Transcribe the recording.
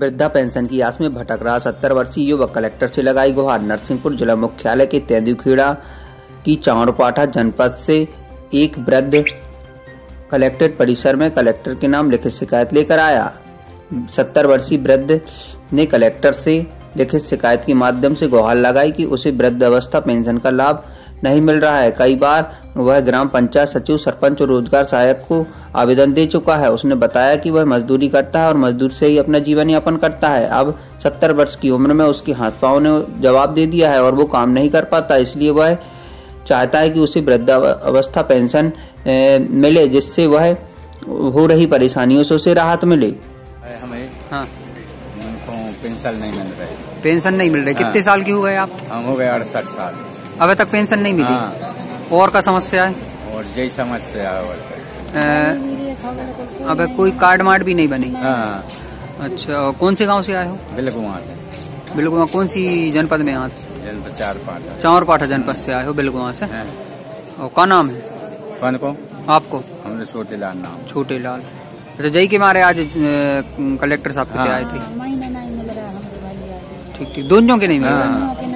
वृद्धा पेंशन की आस में भटक रहा सत्तर वर्षीय युवक कलेक्टर से लगाई गुहार। नरसिंहपुर जिला मुख्यालय के तेंदुखेड़ा की चावरपाठा जनपद से एक वृद्ध कलेक्ट्रेट परिसर में कलेक्टर के नाम लिखित शिकायत लेकर आया। सत्तर वर्षीय वृद्ध ने कलेक्टर से लिखित शिकायत के माध्यम से गुहार लगाई कि उसे वृद्ध अवस्था पेंशन का लाभ नहीं मिल रहा है। कई बार वह ग्राम पंचायत सचिव सरपंच और रोज़गार सहायक को आवेदन दे चुका है। उसने बताया कि वह मजदूरी करता है और मजदूर से ही अपना जीवन यापन करता है। अब सत्तर वर्ष की उम्र में उसके हाथ पाँव ने जवाब दे दिया है और वो काम नहीं कर पाता। इसलिए वह चाहता है कि उसे वृद्ध अवस्था पेंशन मिले जिससे वह हो रही परेशानियों से उसे राहत मिले। हमें हाँ। पेंशन नहीं मिल रही। पेंशन नहीं मिल रही। हाँ। कितने साल की हो गए आप? हम हो गए अड़सठ साल। अभी तक पेंशन नहीं मिली? हाँ। और का समस्या है? और जय समस्या और अ, अबे कोई कार्ड मार्ड भी नहीं बनी? हाँ। अच्छा कौन से गाँव से आए हो? बिल्कुल वहाँ से। बिल्कुआ कौन सी जनपद में जन चार पाँच चावरपाठा जनपद से आए हो बिल्कुआ से? और का नाम है? कौन को? आपको? हमने छोटे लाल नाम। छोटे लाल अच्छा जय के मारे आज कलेक्टर साहब के हाँ। आए थे महीने नहीं मिल रहा है हमको भैया ठीक ठीक दोनों के नहीं मिल हाँ।